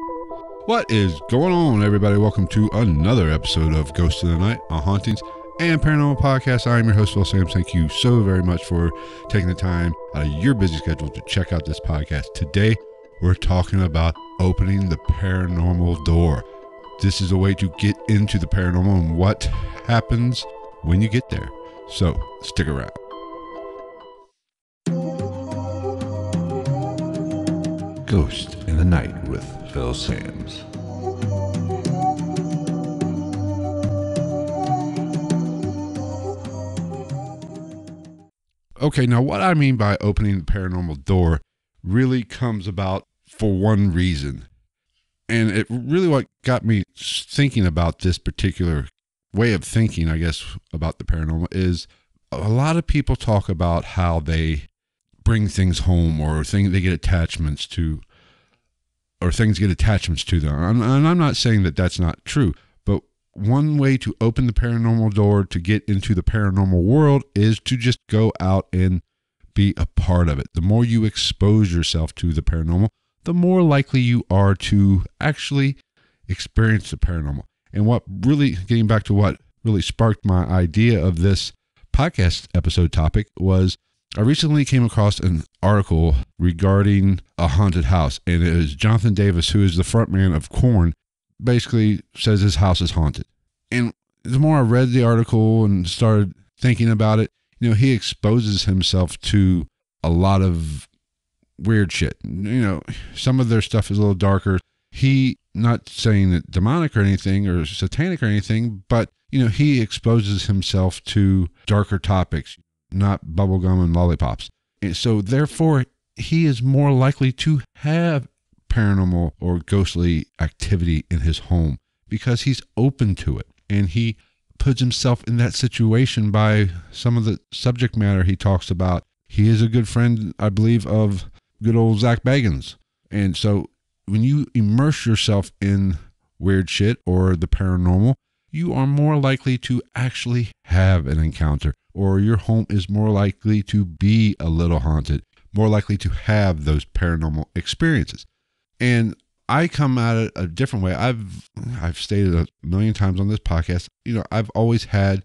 What is going on, everybody? Welcome to another episode of Ghost of the Night, a hauntings and paranormal podcast. I am your host, Will Sams. Thank you so very much for taking the time out of your busy schedule to check out this podcast. Today, we're talking about opening the paranormal door. This is a way to get into the paranormal and what happens when you get there. So, stick around. Ghost in the Night with Phil Sams. Okay, now what I mean by opening the paranormal door really comes about for one reason. And it really what got me thinking about this particular way of thinking, I guess, about the paranormal is a lot of people talk about how they bring things home or things they get attachments to or things get attachments to them. And I'm not saying that that's not true, but one way to open the paranormal door to get into the paranormal world is to just go out and be a part of it. The more you expose yourself to the paranormal, the more likely you are to actually experience the paranormal. And what really, getting back to what really sparked my idea of this podcast episode topic was I recently came across an article regarding a haunted house, and it was Jonathan Davis, who is the frontman of Korn, basically says his house is haunted. And the more I read the article and started thinking about it, you know, he exposes himself to a lot of weird shit. You know, some of their stuff is a little darker. He, not saying that demonic or anything or satanic or anything, but, you know, he exposes himself to darker topics not bubblegum and lollipops. So, therefore, he is more likely to have paranormal or ghostly activity in his home because he's open to it and he puts himself in that situation by some of the subject matter he talks about. He is a good friend, I believe, of good old Zach Bagans. And so when you immerse yourself in weird shit or the paranormal, you are more likely to actually have an encounter or your home is more likely to be a little haunted, more likely to have those paranormal experiences. And I come at it a different way. I've I've stated a million times on this podcast, you know, I've always had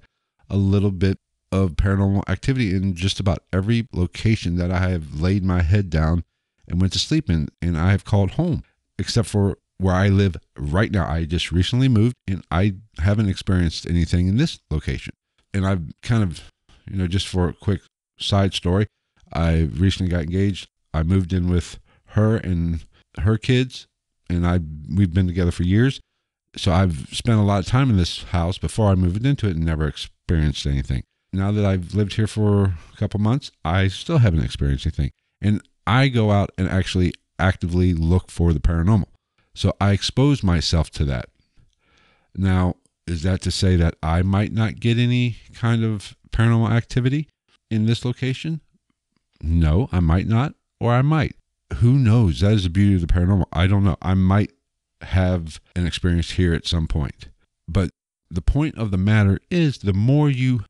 a little bit of paranormal activity in just about every location that I have laid my head down and went to sleep in and I have called home, except for where I live right now. I just recently moved and I haven't experienced anything in this location. And I've kind of you know, just for a quick side story, I recently got engaged. I moved in with her and her kids, and I we've been together for years. So I've spent a lot of time in this house before I moved into it and never experienced anything. Now that I've lived here for a couple months, I still haven't experienced anything. And I go out and actually actively look for the paranormal. So I expose myself to that. Now, is that to say that I might not get any kind of paranormal activity in this location? No, I might not, or I might. Who knows? That is the beauty of the paranormal. I don't know. I might have an experience here at some point. But the point of the matter is the more you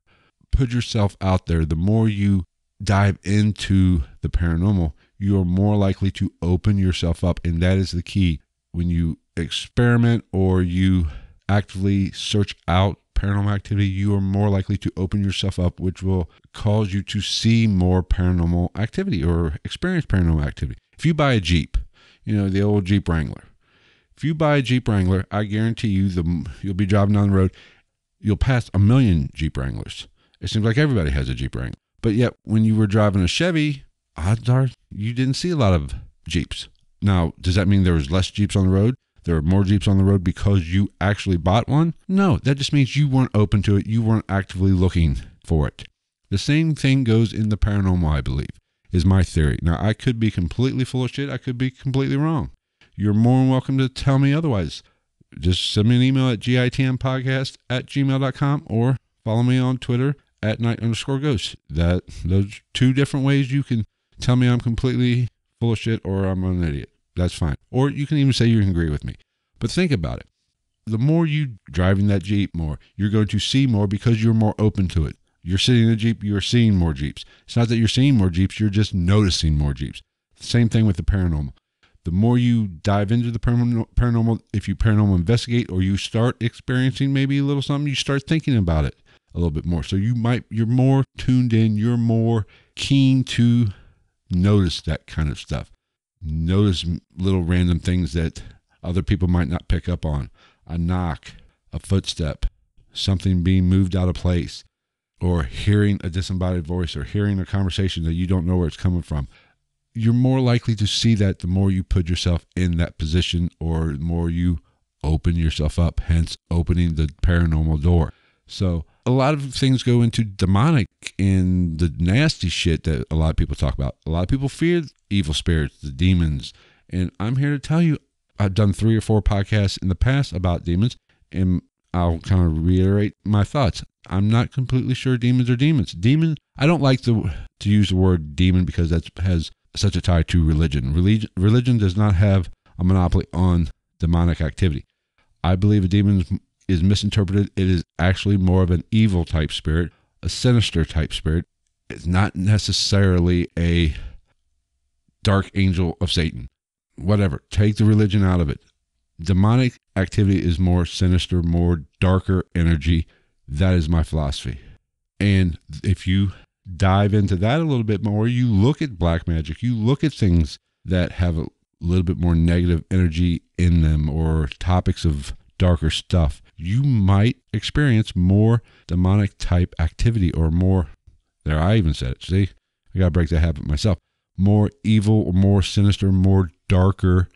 put yourself out there, the more you dive into the paranormal, you are more likely to open yourself up. And that is the key. When you experiment or you actively search out paranormal activity, you are more likely to open yourself up, which will cause you to see more paranormal activity or experience paranormal activity. If you buy a Jeep, you know, the old Jeep Wrangler, if you buy a Jeep Wrangler, I guarantee you the you'll be driving down the road, you'll pass a million Jeep Wranglers. It seems like everybody has a Jeep Wrangler. But yet when you were driving a Chevy, odds are you didn't see a lot of Jeeps. Now, does that mean there was less Jeeps on the road? There are more Jeeps on the road because you actually bought one? No, that just means you weren't open to it. You weren't actively looking for it. The same thing goes in the paranormal, I believe, is my theory. Now, I could be completely full of shit. I could be completely wrong. You're more than welcome to tell me otherwise. Just send me an email at gitnpodcast at gmail.com or follow me on Twitter at night underscore ghost. That those two different ways you can tell me I'm completely full of shit or I'm an idiot. That's fine. Or you can even say you can agree with me. But think about it. The more you driving that Jeep more, you're going to see more because you're more open to it. You're sitting in a Jeep, you're seeing more Jeeps. It's not that you're seeing more Jeeps, you're just noticing more Jeeps. Same thing with the paranormal. The more you dive into the paranormal, if you paranormal investigate or you start experiencing maybe a little something, you start thinking about it a little bit more. So you might, you're more tuned in, you're more keen to notice that kind of stuff. Notice little random things that other people might not pick up on. A knock, a footstep, something being moved out of place, or hearing a disembodied voice or hearing a conversation that you don't know where it's coming from. You're more likely to see that the more you put yourself in that position or the more you open yourself up, hence opening the paranormal door. So, a lot of things go into demonic and the nasty shit that a lot of people talk about. A lot of people fear evil spirits, the demons. And I'm here to tell you, I've done three or four podcasts in the past about demons, and I'll kind of reiterate my thoughts. I'm not completely sure demons are demons. Demon, I don't like to to use the word demon because that has such a tie to religion. Religion, religion does not have a monopoly on demonic activity. I believe a demon is misinterpreted. It is actually more of an evil type spirit, a sinister type spirit. It's not necessarily a dark angel of Satan. Whatever. Take the religion out of it. Demonic activity is more sinister, more darker energy. That is my philosophy. And if you dive into that a little bit more, you look at black magic, you look at things that have a little bit more negative energy in them or topics of darker stuff, you might experience more demonic type activity or more. There, I even said it. See, I got to break that habit myself. More evil or more sinister, more darker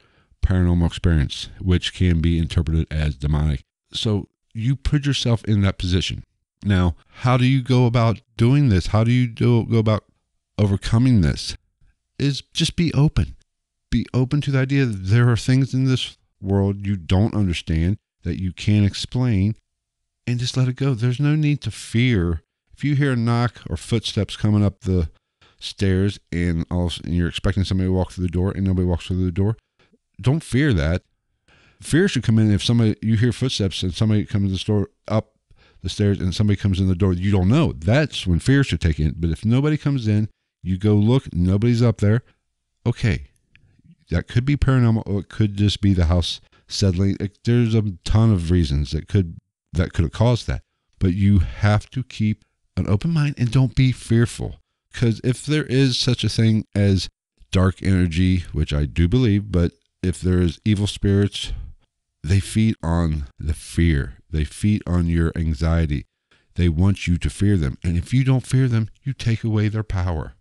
paranormal experience, which can be interpreted as demonic. So you put yourself in that position. Now, how do you go about doing this? How do you do, go about overcoming this? Is just be open. Be open to the idea that there are things in this world you don't understand that you can't explain and just let it go. There's no need to fear. If you hear a knock or footsteps coming up the stairs and all of a sudden you're expecting somebody to walk through the door and nobody walks through the door, don't fear that. Fear should come in if somebody you hear footsteps and somebody comes the store up the stairs and somebody comes in the door you don't know. That's when fear should take in. But if nobody comes in, you go look, nobody's up there. Okay, that could be paranormal, or it could just be the house settling. There's a ton of reasons that could that could have caused that, but you have to keep an open mind and don't be fearful. Because if there is such a thing as dark energy, which I do believe, but if there is evil spirits, they feed on the fear. They feed on your anxiety. They want you to fear them. And if you don't fear them, you take away their power.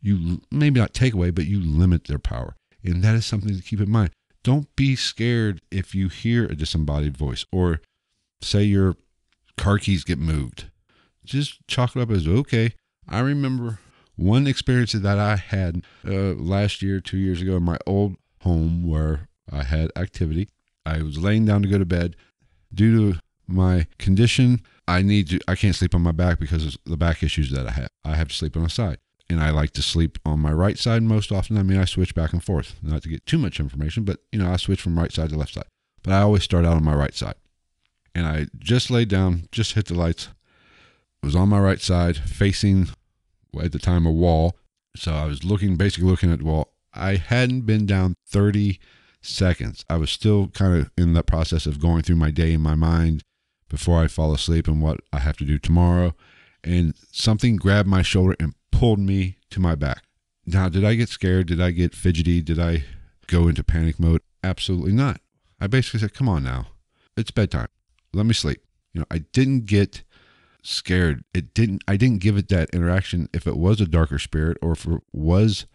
You maybe not take away, but you limit their power. And that is something to keep in mind. Don't be scared if you hear a disembodied voice or say your car keys get moved. Just chalk it up as okay. I remember one experience that I had uh, last year, two years ago in my old home where I had activity. I was laying down to go to bed. Due to my condition, I need to, I can't sleep on my back because of the back issues that I have. I have to sleep on the side and I like to sleep on my right side most often. I mean, I switch back and forth, not to get too much information, but you know, I switch from right side to left side. But I always start out on my right side. And I just laid down, just hit the lights, was on my right side, facing at the time a wall. So I was looking, basically looking at the wall. I hadn't been down 30 seconds. I was still kind of in that process of going through my day in my mind before I fall asleep and what I have to do tomorrow. And something grabbed my shoulder and pulled me to my back. Now, did I get scared? Did I get fidgety? Did I go into panic mode? Absolutely not. I basically said, come on now. It's bedtime. Let me sleep. You know, I didn't get scared. It didn't I didn't give it that interaction if it was a darker spirit or if it was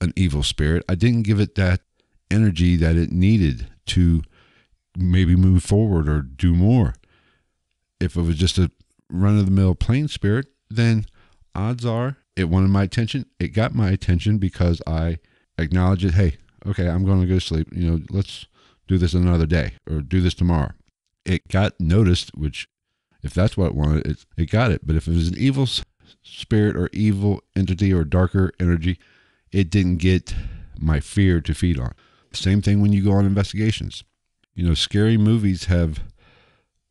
an evil spirit. I didn't give it that energy that it needed to maybe move forward or do more. If it was just a run of the mill plain spirit, then odds are it wanted my attention. It got my attention because I acknowledged it. Hey, okay, I'm going to go to sleep. You know, let's do this another day or do this tomorrow. It got noticed, which, if that's what it wanted, it, it got it. But if it was an evil spirit or evil entity or darker energy, it didn't get my fear to feed on. Same thing when you go on investigations. You know, scary movies have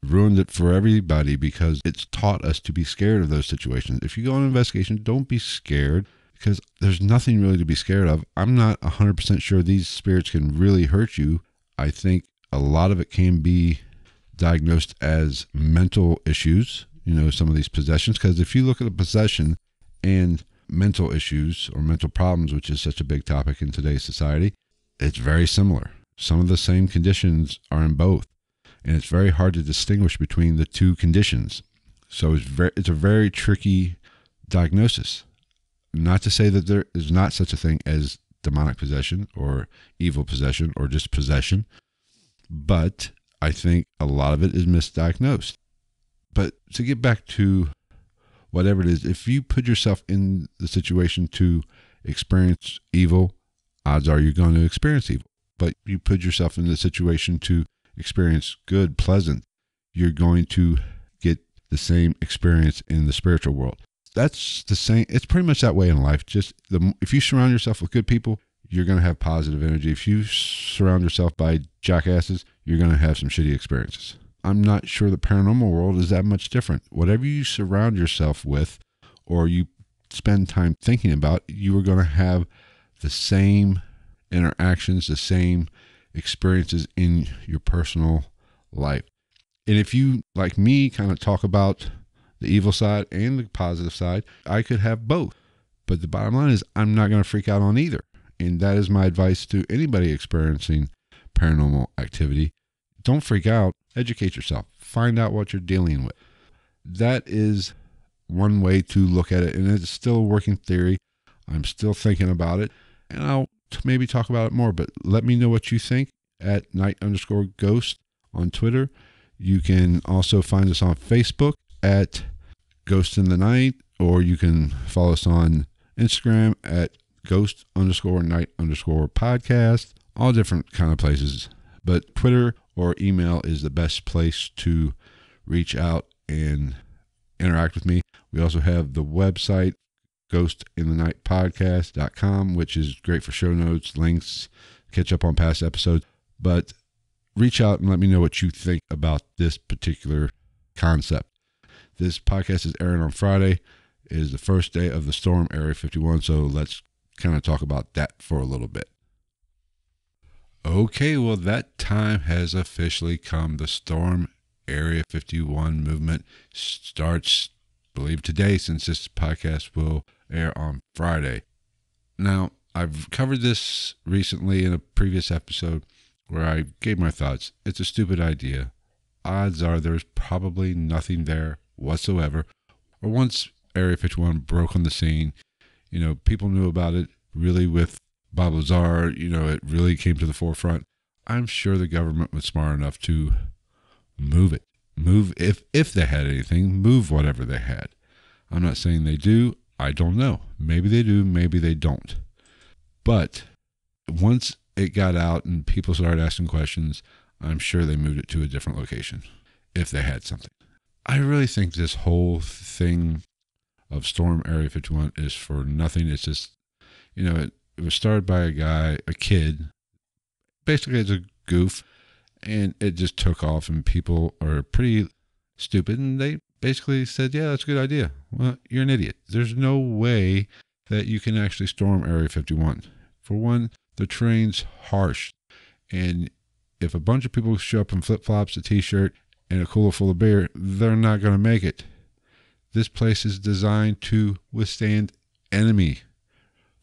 ruined it for everybody because it's taught us to be scared of those situations. If you go on an investigation, don't be scared because there's nothing really to be scared of. I'm not 100% sure these spirits can really hurt you. I think a lot of it can be diagnosed as mental issues, you know, some of these possessions. Because if you look at a possession and mental issues or mental problems, which is such a big topic in today's society, it's very similar. Some of the same conditions are in both, and it's very hard to distinguish between the two conditions. So it's very, it's a very tricky diagnosis. Not to say that there is not such a thing as demonic possession or evil possession or just possession, but I think a lot of it is misdiagnosed. But to get back to whatever it is, if you put yourself in the situation to experience evil, odds are you're going to experience evil. But you put yourself in the situation to experience good, pleasant, you're going to get the same experience in the spiritual world. That's the same. It's pretty much that way in life. Just the if you surround yourself with good people, you're going to have positive energy. If you surround yourself by jackasses, you're going to have some shitty experiences. I'm not sure the paranormal world is that much different. Whatever you surround yourself with or you spend time thinking about, you are going to have the same interactions, the same experiences in your personal life. And if you, like me, kind of talk about the evil side and the positive side, I could have both. But the bottom line is, I'm not going to freak out on either. And that is my advice to anybody experiencing paranormal activity. Don't freak out, educate yourself, find out what you're dealing with. That is one way to look at it. And it's still a working theory. I'm still thinking about it. And I'll maybe talk about it more, but let me know what you think at night underscore ghost on Twitter. You can also find us on Facebook at Ghost in the Night, or you can follow us on Instagram at ghost underscore night underscore podcast, all different kind of places. But Twitter or email is the best place to reach out and interact with me. We also have the website, ghostinthenightpodcast.com, which is great for show notes, links, catch up on past episodes. But reach out and let me know what you think about this particular concept. This podcast is airing on Friday. It is the first day of the storm, Area 51. So let's kind of talk about that for a little bit. Okay, well, that time has officially come. The Storm Area 51 movement starts, I believe, today, since this podcast will air on Friday. Now, I've covered this recently in a previous episode where I gave my thoughts. It's a stupid idea. Odds are there's probably nothing there whatsoever. Or once Area 51 broke on the scene, you know, people knew about it really with Bob Lazar, you know, it really came to the forefront. I'm sure the government was smart enough to move it. Move if if they had anything, move whatever they had. I'm not saying they do. I don't know. Maybe they do, maybe they don't. But once it got out and people started asking questions, I'm sure they moved it to a different location if they had something. I really think this whole thing of Storm Area 51 is for nothing. It's just, you know, it, it was started by a guy, a kid, basically as a goof, and it just took off, and people are pretty stupid, and they basically said, "Yeah, that's a good idea." Well, you're an idiot. There's no way that you can actually storm Area 51. For one, the terrain's harsh, and if a bunch of people show up in flip flops, a t shirt, and a cooler full of beer, they're not going to make it. This place is designed to withstand enemy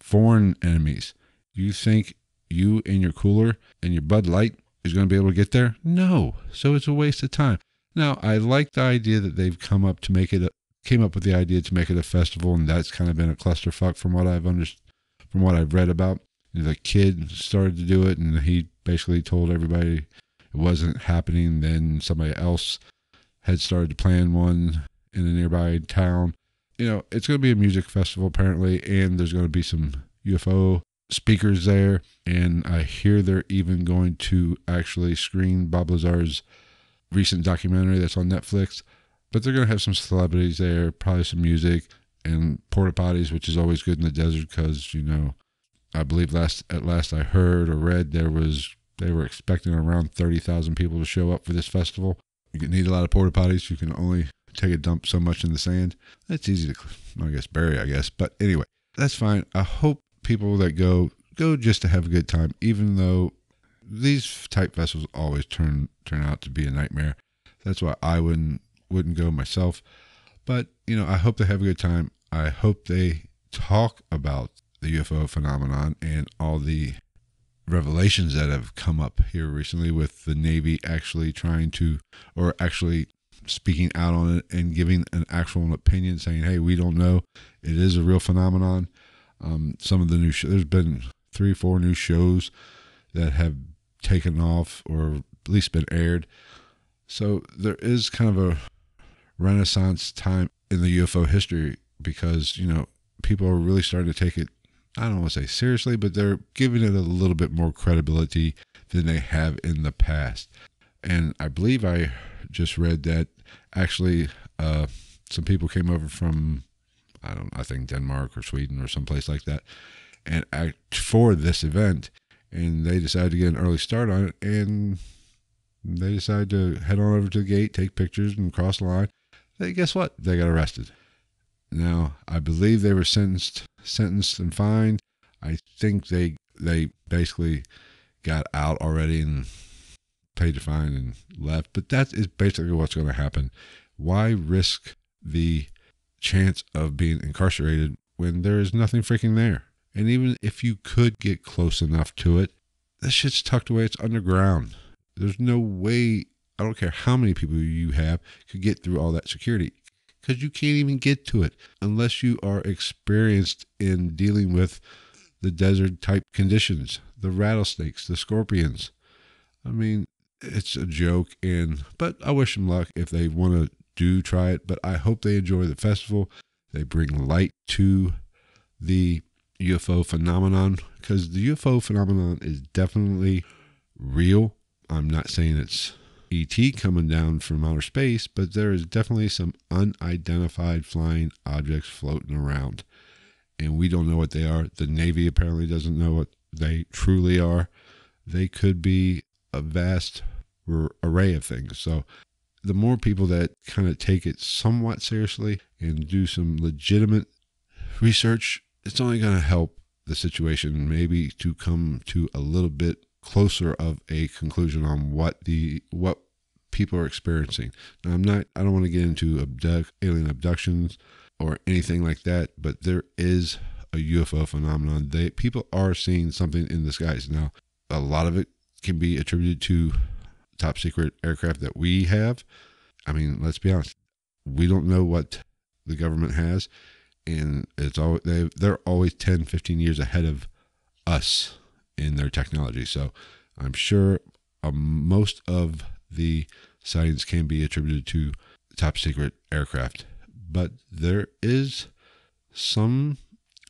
foreign enemies. You think you and your cooler and your Bud Light is going to be able to get there? No. So it's a waste of time. Now, I like the idea that they've come up to make it a, came up with the idea to make it a festival, and that's kind of been a clusterfuck from what I've understood, from what I've read about. The kid started to do it, and he basically told everybody it wasn't happening. Then somebody else had started to plan one in a nearby town, you know, it's going to be a music festival apparently, and there's going to be some UFO speakers there. And I hear they're even going to actually screen Bob Lazar's recent documentary that's on Netflix. But they're going to have some celebrities there, probably some music and porta potties, which is always good in the desert because, you know, I believe last at last I heard or read there was they were expecting around 30,000 people to show up for this festival. You can need a lot of porta potties. You can only take a dump so much in the sand. That's easy to, I guess, bury, I guess. But anyway, that's fine. I hope people that go go just to have a good time, even though these type vessels always turn turn out to be a nightmare. That's why I wouldn't wouldn't go myself. But you know, I hope they have a good time. I hope they talk about the UFO phenomenon and all the revelations that have come up here recently with the Navy actually trying to, or actually speaking out on it and giving an actual opinion, saying, "Hey, we don't know. It is a real phenomenon." Um, some of the new shows, there's been three, four new shows that have taken off or at least been aired. So there is kind of a renaissance time in the UFO history because you know people are really starting to take it. I don't want to say seriously, but they're giving it a little bit more credibility than they have in the past. And I believe I just read that actually uh, some people came over from I don't I think Denmark or Sweden or someplace like that, and act for this event, and they decided to get an early start on it, and they decided to head on over to the gate, take pictures, and cross the line. They, guess what? They got arrested. Now I believe they were sentenced, sentenced and fined. I think they they basically got out already and paid the fine and left. But that is basically what's going to happen. Why risk the chance of being incarcerated when there is nothing freaking there? And even if you could get close enough to it, that shit's tucked away. It's underground. There's no way, I don't care how many people you have, could get through all that security because you can't even get to it unless you are experienced in dealing with the desert type conditions, the rattlesnakes, the scorpions. I mean, it's a joke and but I wish them luck if they want to do try it, but I hope they enjoy the festival. They bring light to the UFO phenomenon because the UFO phenomenon is definitely real. I'm not saying it's ET coming down from outer space, but there is definitely some unidentified flying objects floating around. And we don't know what they are. The Navy apparently doesn't know what they truly are. They could be a vast array of things. So the more people that kind of take it somewhat seriously and do some legitimate research, it's only going to help the situation maybe to come to a little bit closer of a conclusion on what the what people are experiencing. Now I'm not I don't want to get into abduct, alien abductions or anything like that, but there is a UFO phenomenon. They people are seeing something in the skies. Now, a lot of it can be attributed to top secret aircraft that we have. I mean, let's be honest, we don't know what the government has, and it's all they they're always 10, 15 years ahead of us in their technology. So I'm sure um, most of the sightings can be attributed to top secret aircraft, but there is some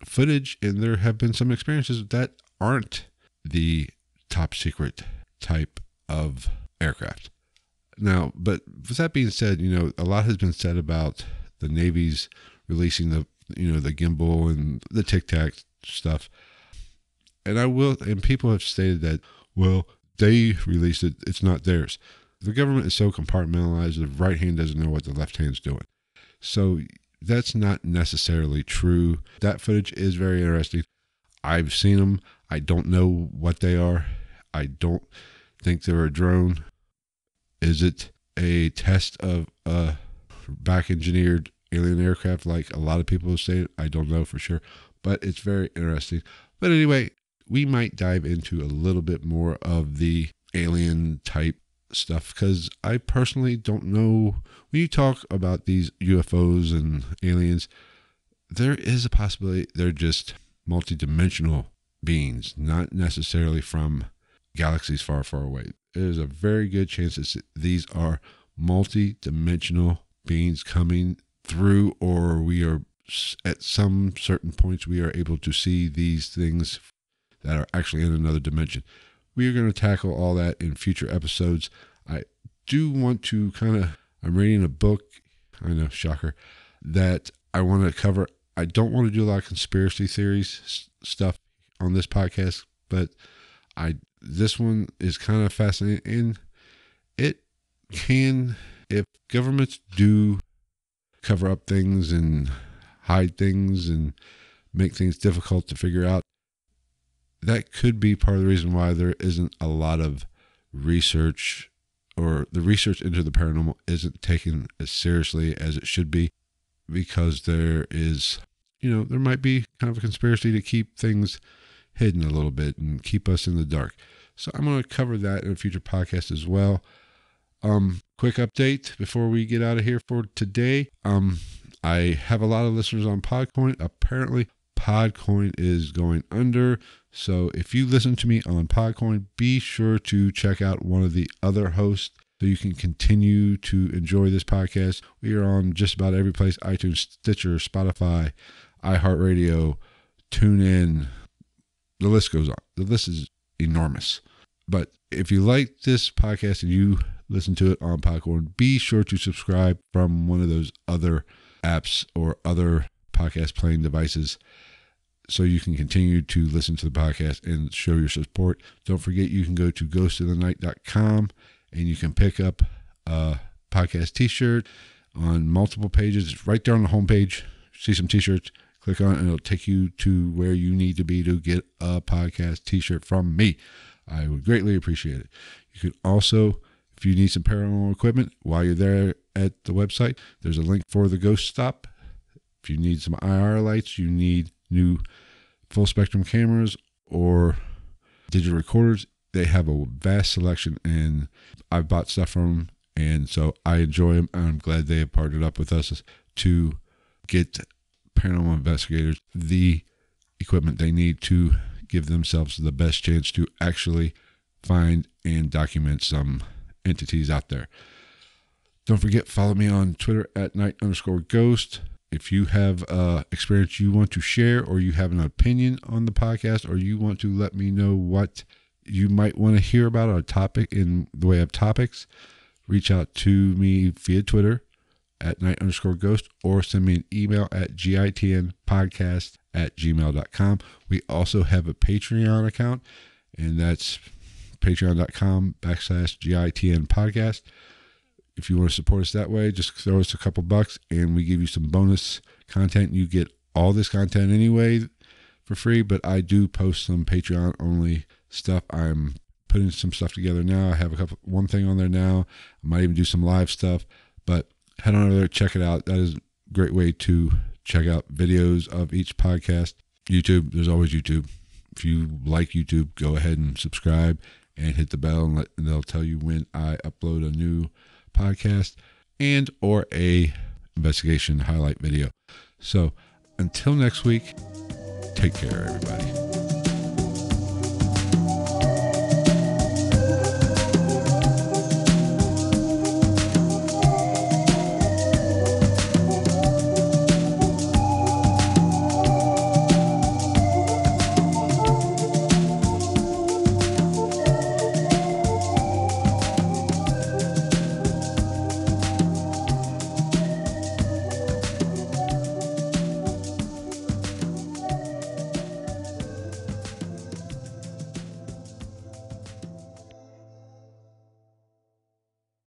footage and there have been some experiences that aren't the top secret type of aircraft. Now, but with that being said, you know, a lot has been said about the Navy's releasing the, you know, the gimbal and the tic tac stuff. And I will, and people have stated that, well, they released it, it's not theirs. The government is so compartmentalized, the right hand doesn't know what the left hand's doing. So that's not necessarily true. That footage is very interesting. I've seen them. I don't know what they are. I don't think they're a drone. Is it a test of a back engineered alien aircraft like a lot of people said? I don't know for sure, but it's very interesting. But anyway, we might dive into a little bit more of the alien type stuff because I personally don't know. When you talk about these UFOs and aliens, there is a possibility they're just multidimensional beings, not necessarily from galaxies far, far away. There's a very good chance that these are multi-dimensional beings coming through, or we are at some certain points we are able to see these things that are actually in another dimension. We are going to tackle all that in future episodes. I do want to kind of, I'm reading a book, I know, shocker, that I want to cover. I don't want to do a lot of conspiracy theories stuff on this podcast, but I this one is kind of fascinating and it can if governments do cover up things and hide things and make things difficult to figure out. That could be part of the reason why there isn't a lot of research or the research into the paranormal isn't taken as seriously as it should be because there is, you know, there might be kind of a conspiracy to keep things hidden a little bit and keep us in the dark. So I'm going to cover that in a future podcast as well. Um, quick update before we get out of here for today. Um, I have a lot of listeners on Podcoin. Apparently, Podcoin is going under. So if you listen to me on Podcoin, be sure to check out one of the other hosts so you can continue to enjoy this podcast. We are on just about every place iTunes, Stitcher, Spotify, iHeartRadio, TuneIn. The list goes on. The list is enormous. But if you like this podcast and you listen to it on Podcoin, be sure to subscribe from one of those other apps or other podcast playing devices so you can continue to listen to the podcast and show your support. Don't forget you can go to ghostofthenight.com and you can pick up a podcast t-shirt on multiple pages. It's right there on the homepage. See some t-shirts, click on it and it'll take you to where you need to be to get a podcast t-shirt from me. I would greatly appreciate it. You could also, if you need some paranormal equipment while you're there at the website, there's a link for the Ghost Stop. If you need some IR lights, you need new full spectrum cameras or digital recorders, they have a vast selection and I've bought stuff from them. And so I enjoy them. I'm glad they have partnered up with us to get paranormal investigators the equipment they need to give themselves the best chance to actually find and document some entities out there. Don't forget, follow me on Twitter at night underscore ghost. If you have uh, experience you want to share, or you have an opinion on the podcast, or you want to let me know what you might want to hear about a topic in the way of topics, reach out to me via Twitter at night underscore ghost or send me an email at gitnpodcast at gmail.com. We also have a Patreon account, and that's patreon.com backslash gitn podcast. If you want to support us that way, just throw us a couple bucks and we give you some bonus content. You get all this content anyway for free, but I do post some Patreon only stuff. I'm putting some stuff together now. I have a couple one thing on there now. I might even do some live stuff, head on over there, check it out. That is a great way to check out videos of each podcast. YouTube, there's always YouTube. If you like YouTube, go ahead and subscribe and hit the bell and, let, and they'll tell you when I upload a new podcast and or a investigation highlight video. So until next week, take care everybody.